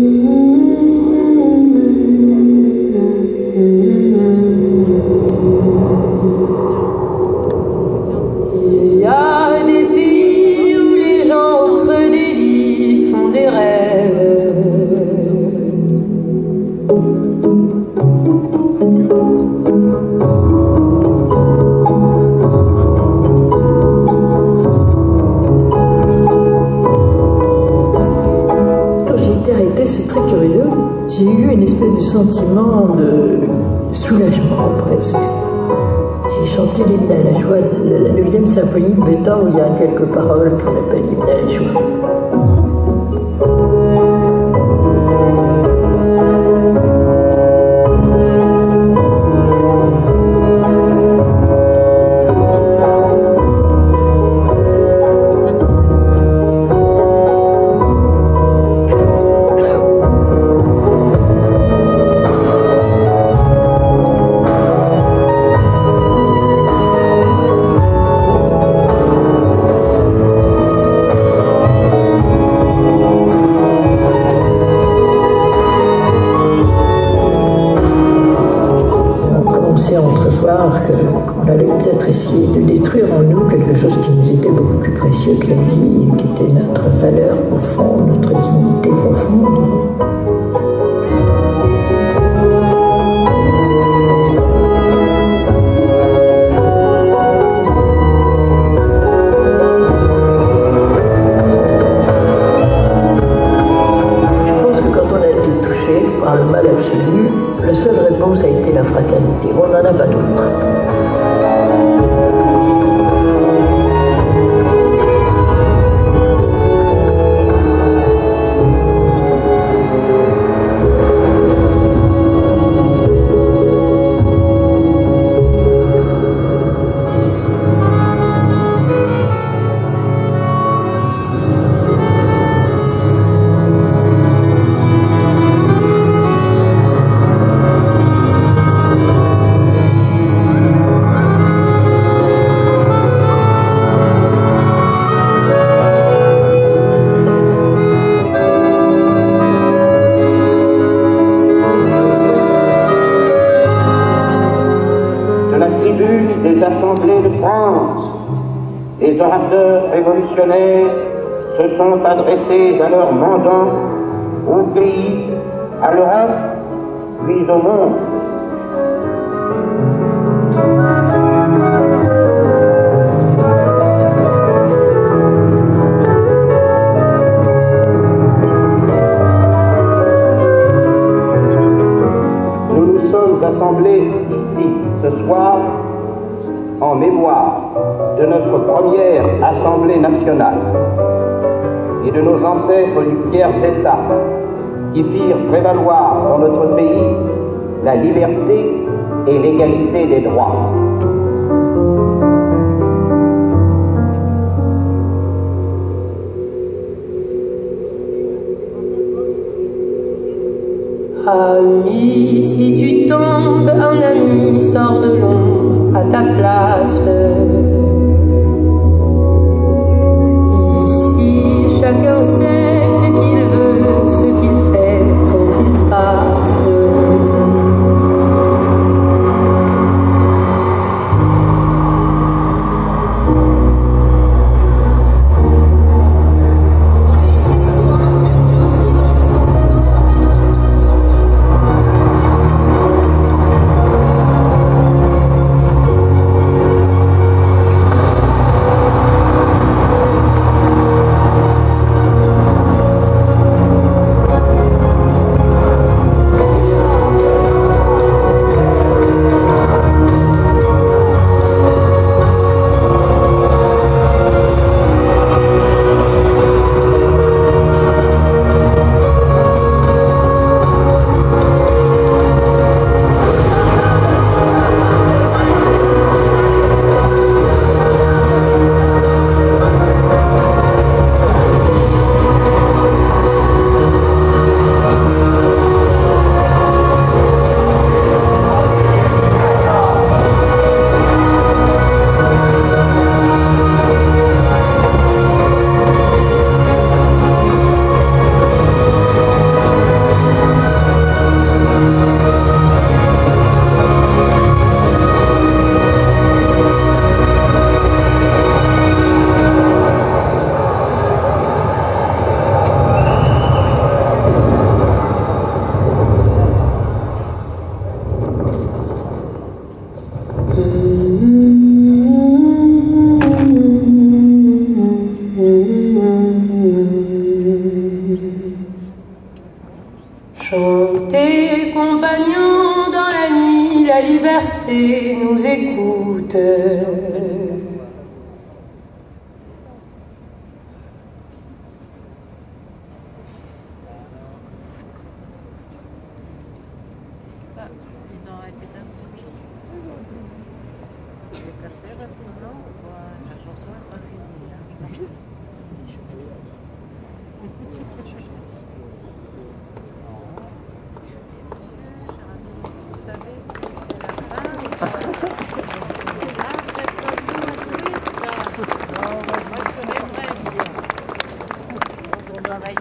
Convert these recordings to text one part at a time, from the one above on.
Il quelques paroles à la joie. De détruire en nous quelque chose qui nous était beaucoup plus précieux que la vie, qui était notre valeur profonde, notre dignité profonde. Se sont adressés à leurs mandants, au pays, à l'Europe, puis au monde. Nous nous sommes assemblés ici ce soir en mémoire de notre première Assemblée nationale et de nos ancêtres du tiers-État qui firent prévaloir dans notre pays la liberté et l'égalité des droits. Ami, si tu tombes, un ami sort de l'ombre à ta place. Chantez, compagnons, dans la nuit, la liberté nous écoute.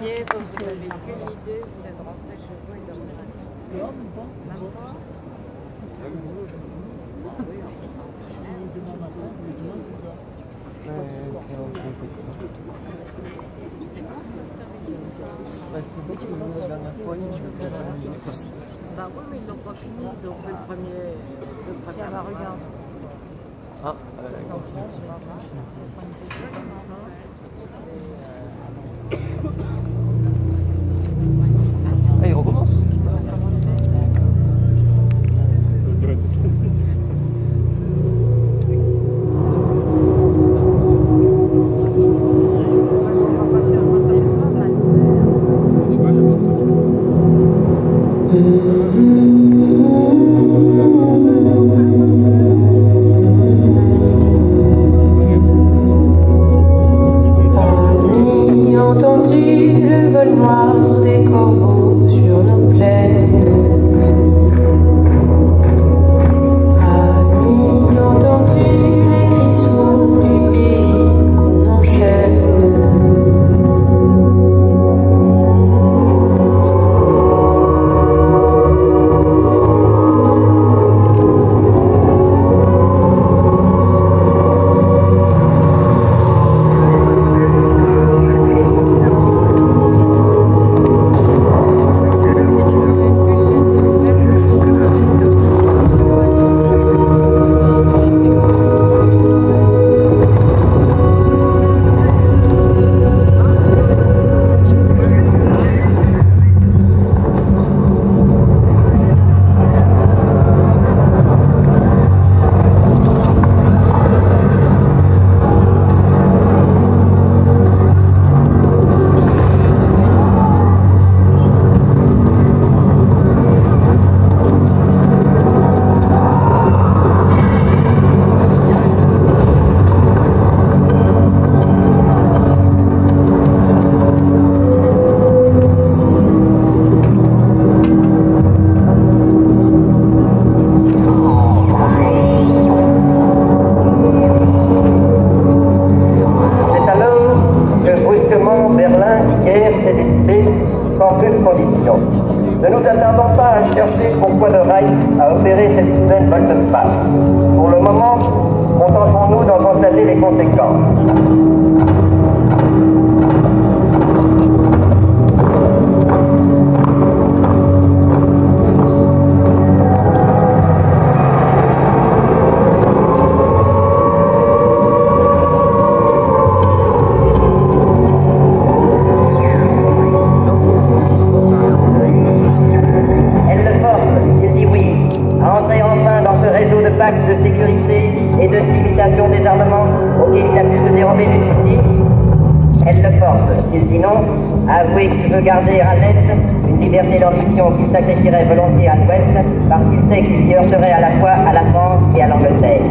voyez, vous, n'avez idée, c'est de rentrer chez vous et dormir à. Bah oui, mais ils n'ont pas fini, donc le premier, le premier regarde. Ah, euh, あっ! partirait volontiers à l'Ouest parce qu'il sait qu'il y heurterait à la fois à la France et à l'Angleterre.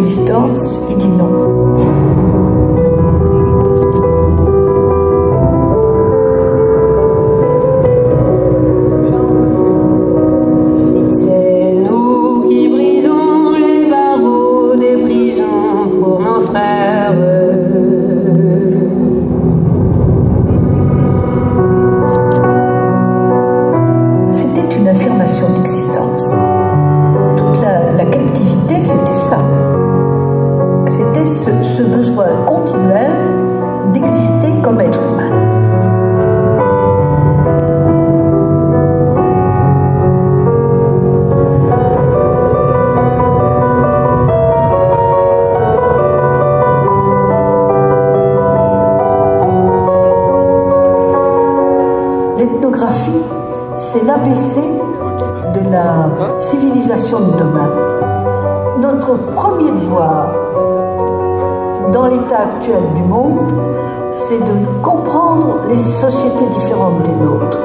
existence et dit non. du monde, c'est de comprendre les sociétés différentes des nôtres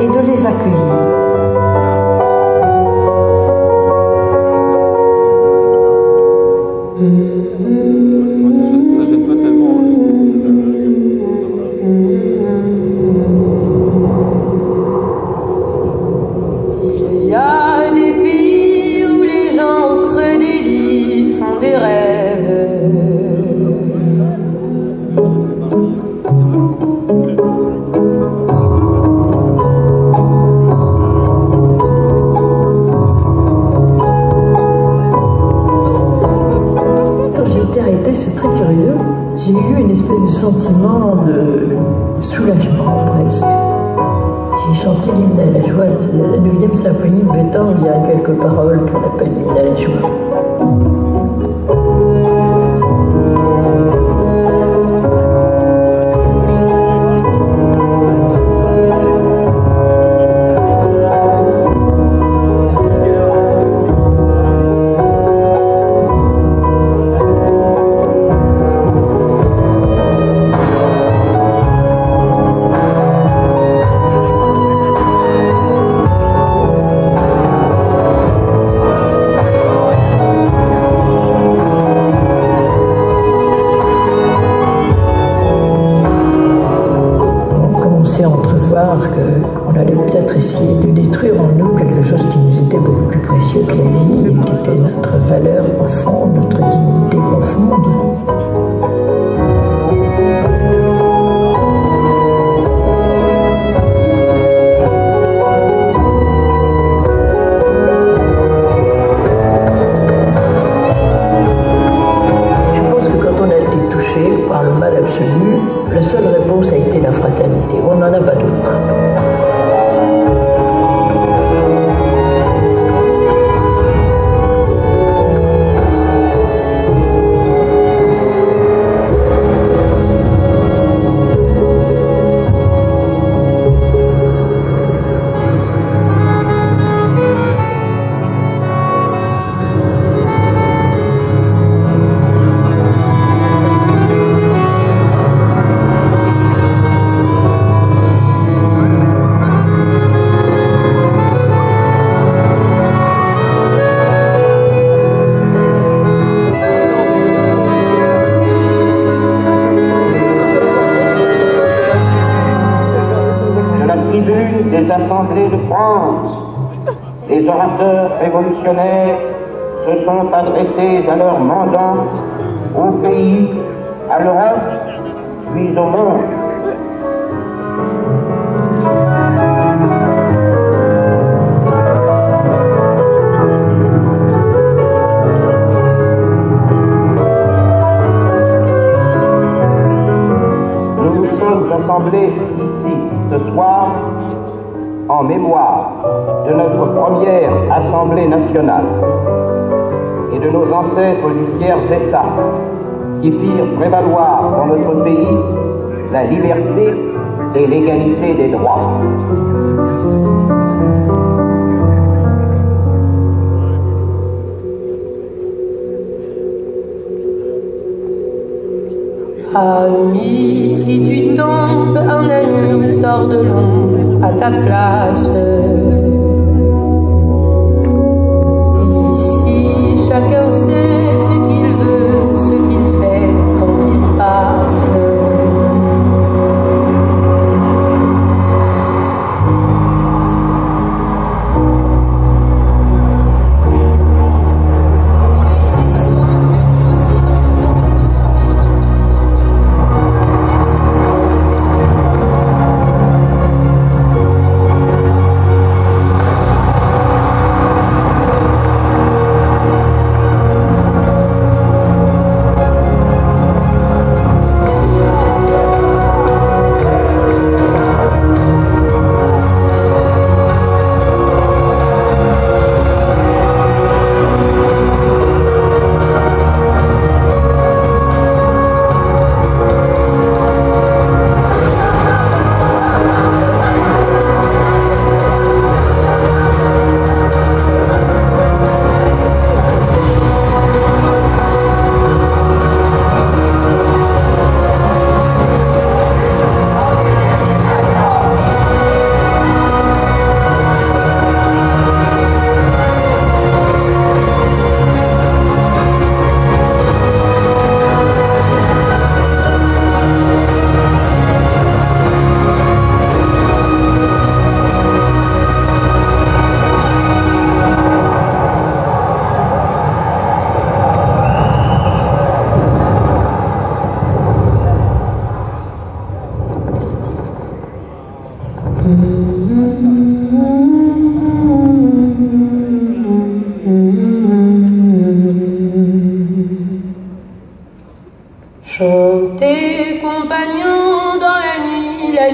et de les accueillir. Google. se sont adressés dans leur main. ancêtres du tiers-État, qui firent prévaloir dans notre pays la liberté et l'égalité des droits. Ami, si tu tombes, un ami sort de l'ombre à ta place.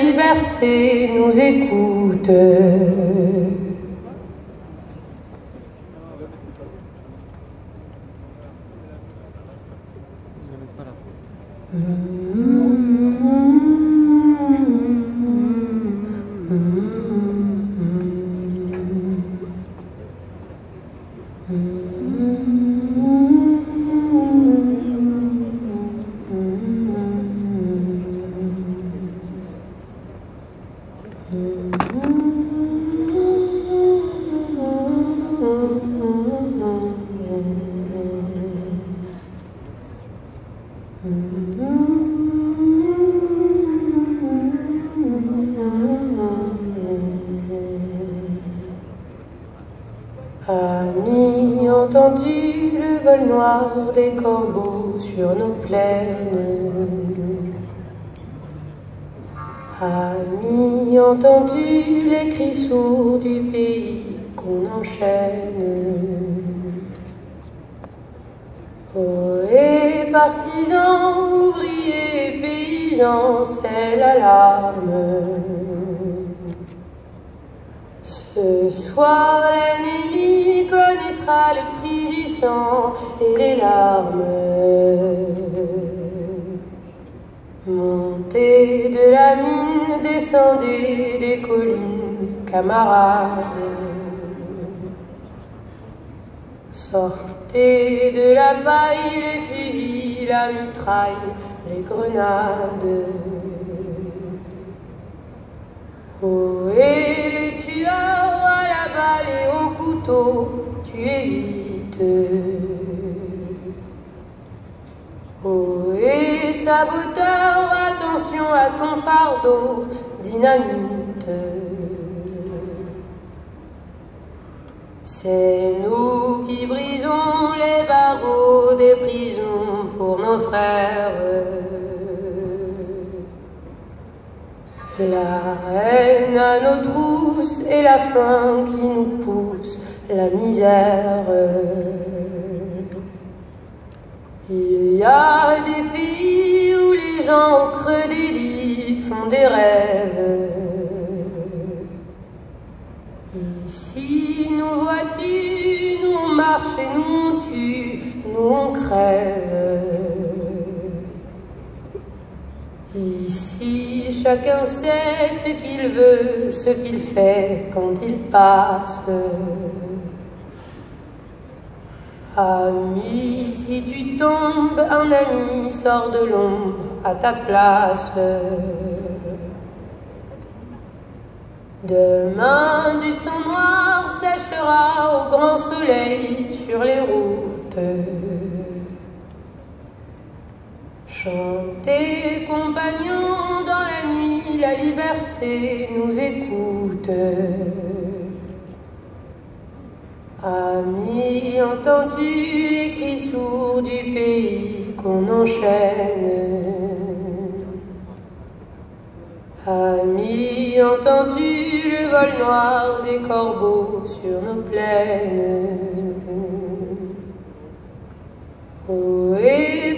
Liberté nous écoute. Amis, entendu le vol noir des corbeaux sur nos plaines. Amis, entendu les cris sourds du pays qu'on enchaîne. Poètes, partisans, ouvriers, paysans, c'est l'alarme. Ce soir, l'ennemi connaîtra le prix du sang et les larmes. Montez de la mine, descendez des collines, camarades. Sortez de la paille les fusils, la mitraille, les grenades. Oh, et les tueurs à la balle et au couteau, tuez vite. Oh, et saboteur, attention à ton fardeau, dynamite. C'est nous qui brisons nos frères. La haine à nos trousses et la faim qui nous pousse, la misère. Il y a des pays où les gens au creux des lits font des rêves. Ici, nous vois-tu, nous on marche et nous on tue, nous on crève. Ici, chacun sait ce qu'il veut, ce qu'il fait quand il passe. Ami, si tu tombes, un ami sort de l'ombre à ta place. Demain, du sang noir séchera au grand soleil sur les routes. Chantez, compagnons, dans la nuit, la liberté nous écoute. Amis, entendu les cris sourds du pays qu'on enchaîne? Amis, entendu le vol noir des corbeaux sur nos plaines?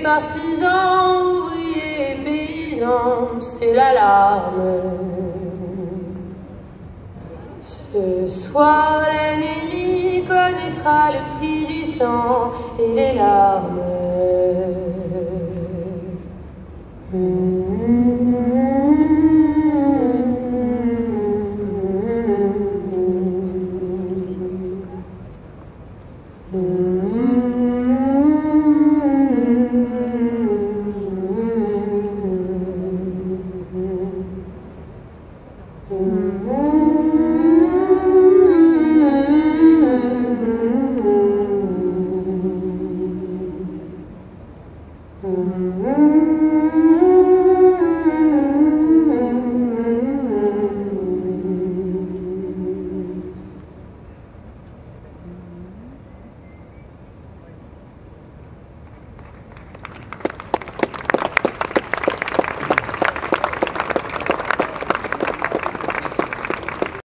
Partisans, ouvriers, paysans, c'est l'alarme. Ce soir, l'ennemi connaîtra le prix du sang et les larmes.